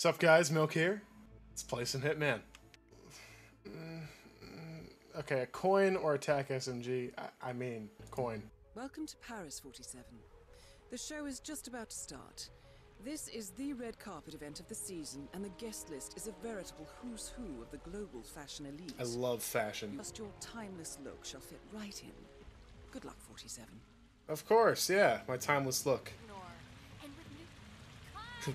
Sup guys, Milk here. Let's play some Hitman. Mm, mm, Okay, a coin or attack SMG? I, I mean, coin. Welcome to Paris 47. The show is just about to start. This is the red carpet event of the season, and the guest list is a veritable who's who of the global fashion elite. I love fashion. Just your timeless look shall fit right in. Good luck, 47. Of course, yeah, my timeless look. Good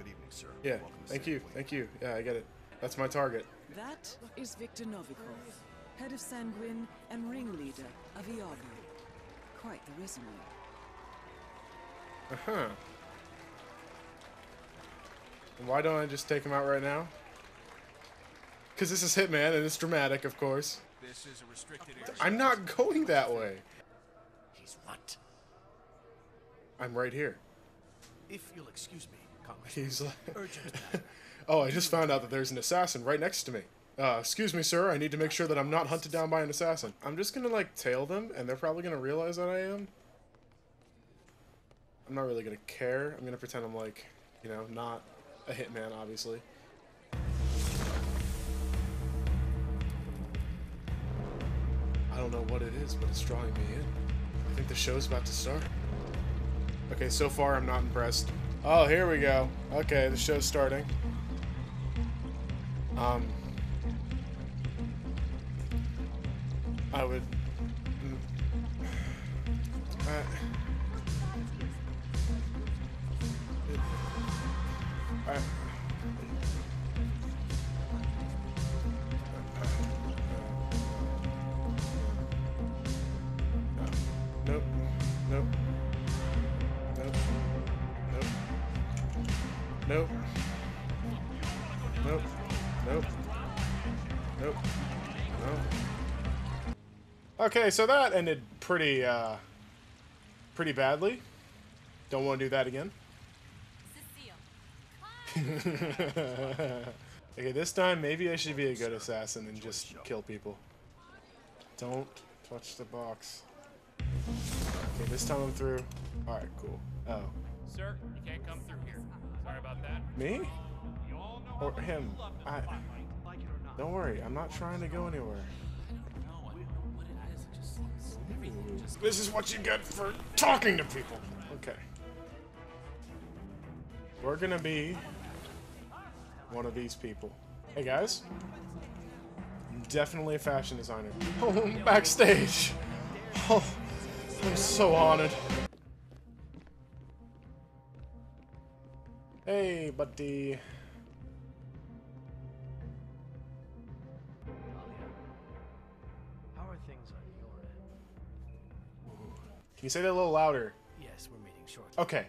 evening, sir. Yeah, Welcome thank you, thank you. Yeah, I get it. That's my target. That is Viktor Novikov, head of Sanguine and ringleader of Iago. Quite the resume. Uh-huh. Why don't I just take him out right now? Because this is Hitman, and it's dramatic, of course. This is a restricted area. I'm not going that way. He's what? I'm right here. If you'll excuse me, Congressman. He's like... Urgent. Oh, I just found out that there's an assassin right next to me. Uh, excuse me, sir. I need to make sure that I'm not hunted down by an assassin. I'm just gonna, like, tail them, and they're probably gonna realize that I am. I'm not really gonna care. I'm gonna pretend I'm, like, you know, not a hitman, obviously. I don't know what it is, but it's drawing me in. I think the show's about to start. Okay, so far I'm not impressed. Oh, here we go. Okay, the show's starting. Um, I would. mm, I, Okay, so that ended pretty, uh, pretty badly. Don't want to do that again. okay, this time maybe I should be a good assassin and just kill people. Don't touch the box. Okay, this time I'm through. Alright, cool. Oh. Sir, you can't come through here. Sorry about that. Me? You all know Or him? I, don't worry, I'm not trying to go anywhere. This is what you get for talking to people. Okay. We're gonna be one of these people. Hey guys. I'm definitely a fashion designer. Oh, backstage. Oh, I'm so honored. Hey, buddy. Can you say that a little louder? Yes, we're meeting shortly. Okay.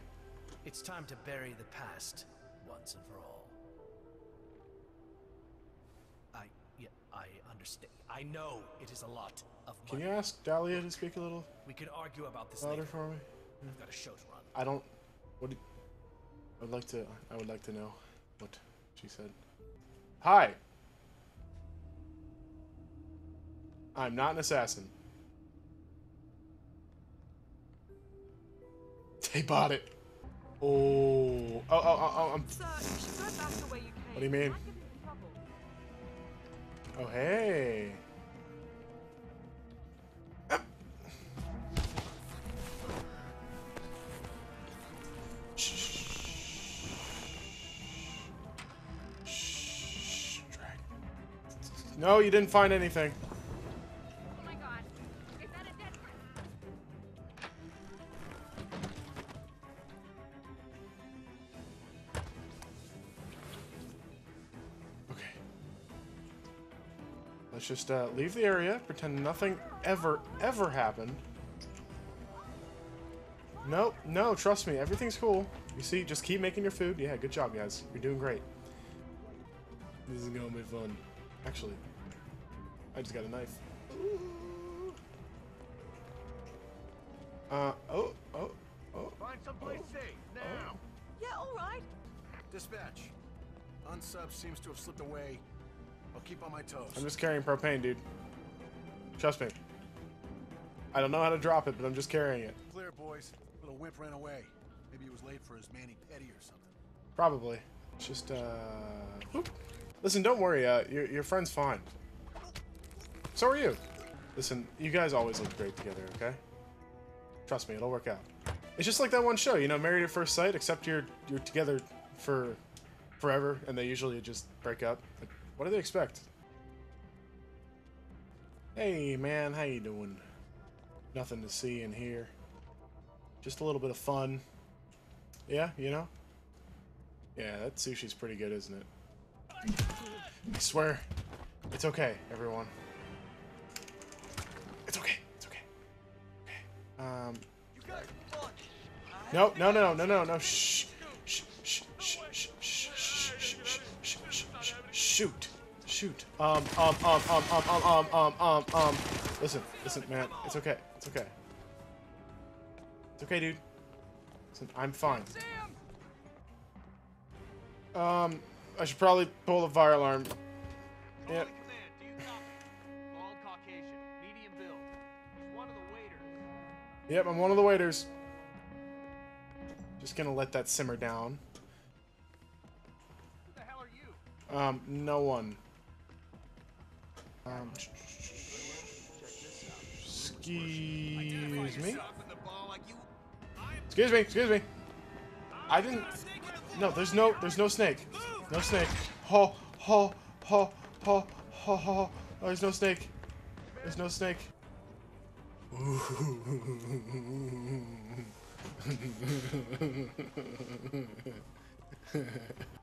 It's time to bury the past once and for all. I yeah, I understand. I know it is a lot of Can you ask Dahlia to speak a little We could argue about this louder later. for me? I've got a show to run. I don't. What? Did, I would like to. I would like to know what she said. Hi. I'm not an assassin. They bought it. Oh. Oh, oh, oh, oh What do you mean? Oh, hey. No, you didn't find anything. Just uh, leave the area, pretend nothing ever, ever happened. Nope, no, trust me, everything's cool. You see, just keep making your food. Yeah, good job, guys. You're doing great. This is gonna be fun. Actually, I just got a knife. Uh, oh, oh, oh. Find someplace safe now. Yeah, alright. Dispatch. Unsub seems to have slipped away. I'll keep on my toes. I'm just carrying propane, dude. Trust me. I don't know how to drop it, but I'm just carrying it. Clear, boys. Little wimp ran away. Maybe he was late for his mani pedi or something. Probably. Just, uh... whoop. Listen, don't worry, uh, your, your friend's fine. So are you. Listen, you guys always look great together, okay? Trust me, it'll work out. It's just like that one show, you know, Married at First Sight, except you're you're together for forever, and they usually just break up. Like, what do they expect? Hey, man, how you doing? Nothing to see in here. Just a little bit of fun. Yeah, you know? Yeah, that sushi's pretty good, isn't it? I swear, it's okay, everyone. It's okay. It's okay. Okay. Um. No, no, no, no, no, no. Shh. Shh. Shoot. Um. Um. Um. Um. Um. Um. Um. Um. Um. Um. Listen. Listen, man. It's okay. It's okay. It's okay, dude. Listen, I'm fine. Um. I should probably pull the fire alarm. Yep. Calling command. Do you copy? Bald Caucasian, medium build. He's one of the waiters. Yep, I'm one of the waiters. Just gonna let that simmer down. Who the hell are you? Um, no one. Um, excuse me? Excuse me, excuse me. I didn't. No, there's no, there's no snake. No snake. Ho, ho, ho, ho, ho, ho. Oh, there's no snake. There's no snake.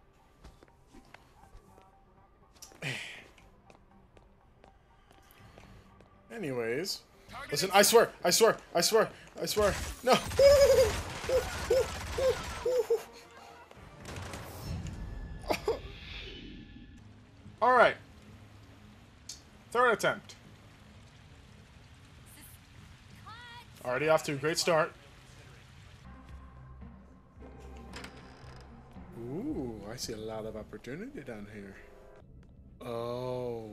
Anyways. Listen, I swear, I swear, I swear, I swear. No. All right. Third attempt. Already off to a great start. Ooh, I see a lot of opportunity down here. Oh.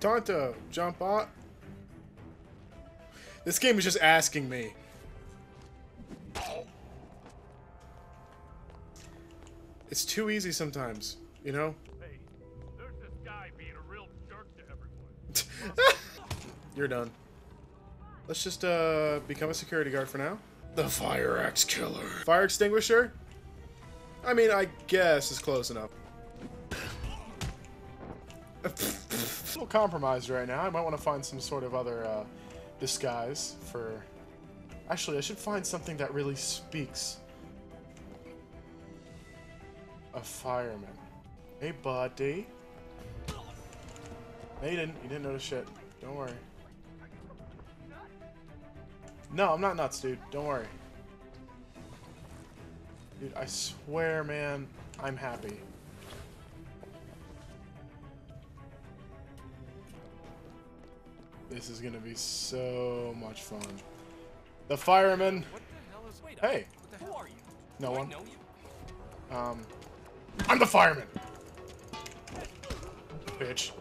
Tonto, jump on. This game is just asking me. It's too easy sometimes, you know? Hey, there's this guy being a real jerk to everyone. You're done. Let's just uh become a security guard for now. The fire axe killer. Fire extinguisher? I mean, I guess is close enough. little compromised right now. I might want to find some sort of other uh, disguise for. Actually, I should find something that really speaks. A fireman. Hey, buddy. No, you didn't. You didn't notice shit. Don't worry. No, I'm not nuts, dude. Don't worry. Dude, I swear, man, I'm happy. This is gonna be so much fun. The fireman. What the hell is... Wait, Hey. What the hell are you? No one. Um, I'm the fireman. Bitch.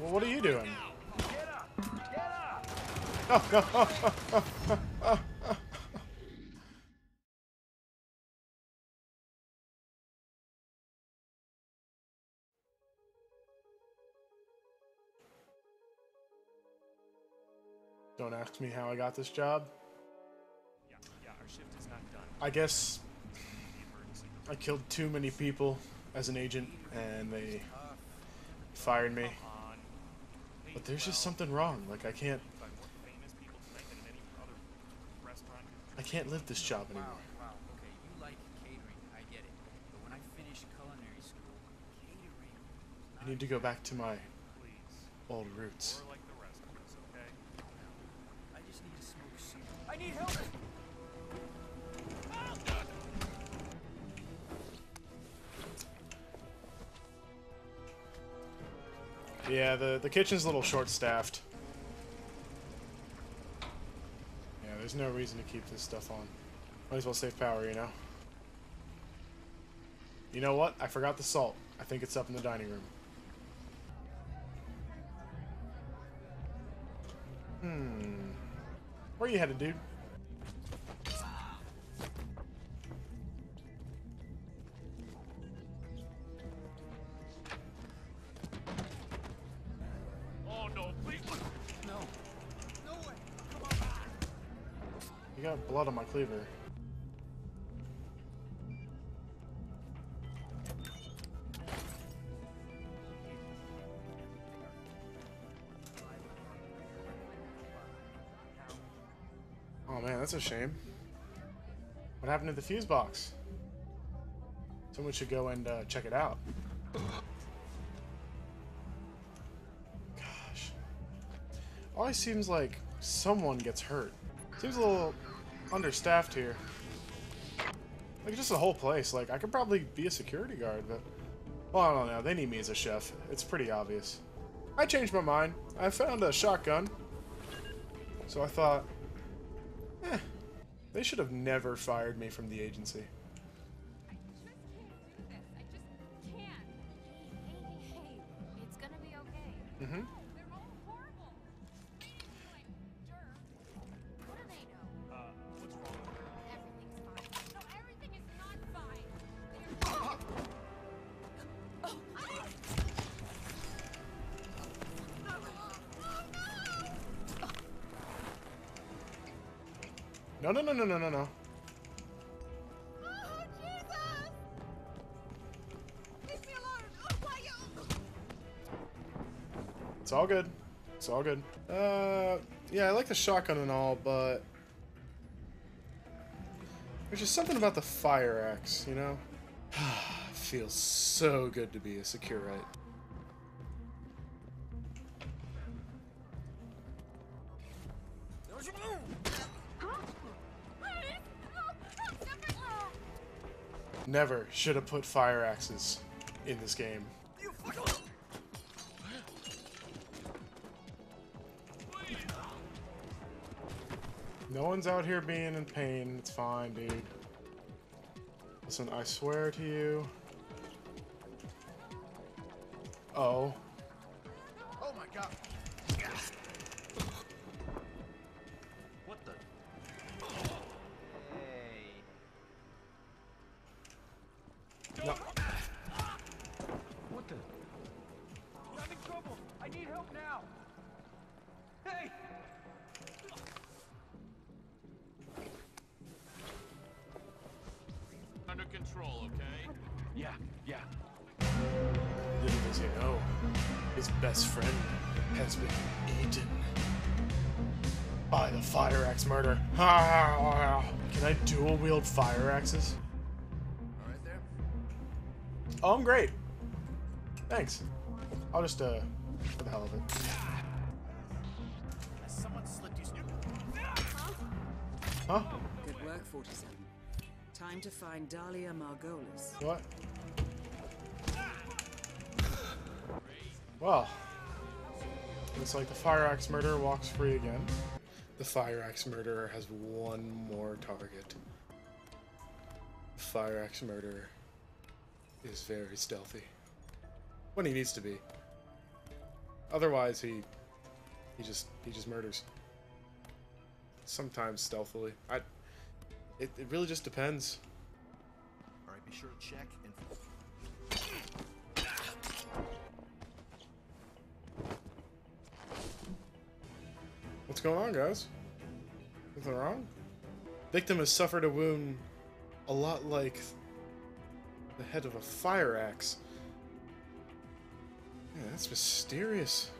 Well, what are you doing? Oh, no, oh, oh, oh, oh, oh, asked me how I got this job. Yeah, yeah, our shift is not done. I guess I killed too many people as an agent, and they fired me. But there's just something wrong. Like I can't. I can't live this job anymore. I need to go back to my old roots. I need help! Yeah, the, the kitchen's a little short-staffed. Yeah, there's no reason to keep this stuff on. Might as well save power, you know? You know what? I forgot the salt. I think it's up in the dining room. Where you headed, dude? Oh no, please. No. No way. Come on. You got blood on my cleaver. Oh man, that's a shame. What happened to the fuse box? Someone should go and uh, check it out. Gosh. Always seems like someone gets hurt. Seems a little understaffed here. Like just the whole place. Like I could probably be a security guard, but well, I don't know. They need me as a chef. It's pretty obvious. I changed my mind. I found a shotgun, so I thought, eh, they should have never fired me from the agency. I No, no, no, no, no, no, no. Oh, Jesus! Leave me alone! Oh, why you... It's all good. It's all good. Uh, yeah, I like the shotgun and all, but there's just something about the fire axe, you know? Feels so good to be a securite. Never should have put fire axes in this game. No one's out here being in pain. It's fine, dude. Listen, I swear to you. Oh. Yeah, yeah. Little does he know, his best friend has been eaten by the fire axe murder. Can I dual wield fire axes? All right there. Oh, I'm great. Thanks. I'll just, uh, for the hell of it. Has someone slipped his new. Huh? Good work, 47. Time to find Dahlia Margolis. What? Well, looks like the fire axe murderer walks free again. The fire axe murderer has one more target. Fire axe murderer is very stealthy. When he needs to be. Otherwise, he he just he just murders. Sometimes stealthily. I. It, it really just depends. All right, be sure to check and. What's going on, guys? Anything wrong? Victim has suffered a wound a lot like the head of a fire axe. Yeah, that's mysterious.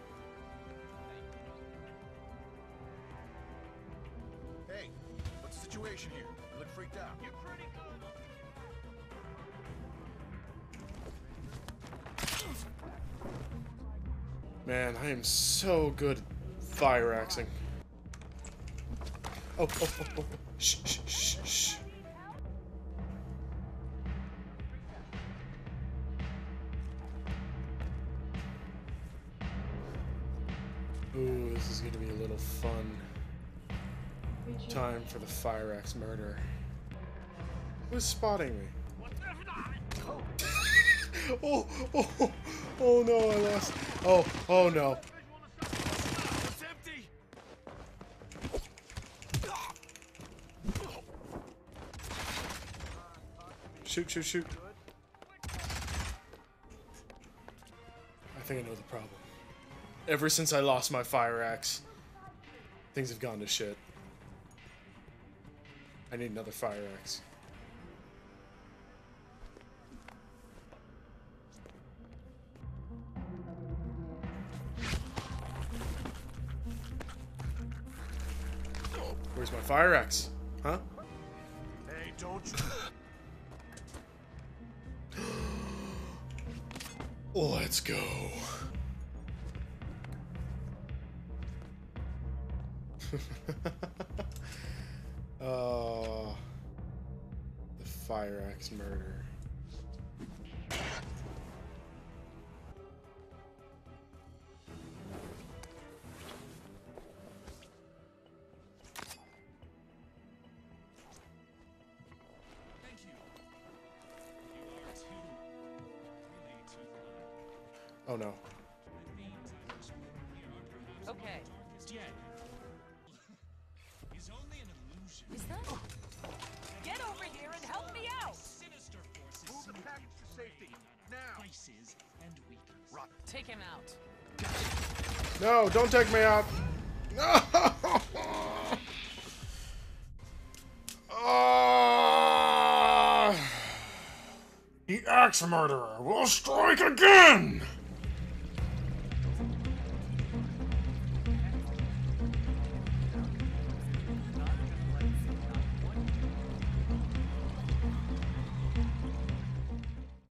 Man, I am so good at fire axing. Oh, oh, oh, oh, oh. Shh, shh, shh, shh. Ooh, this is gonna be a little fun time for the fire axe murder. Who's spotting me? Oh, oh, oh, oh no, I lost. Oh, oh no. Shoot, shoot, shoot. I think I know the problem. Ever since I lost my fire axe, things have gone to shit. I need another fire axe. Fire axe? Huh? Hey, don't you... Let's go. oh, the fire axe murder. Take him out. No, don't take me out. No. Ah. the axe murderer will strike again.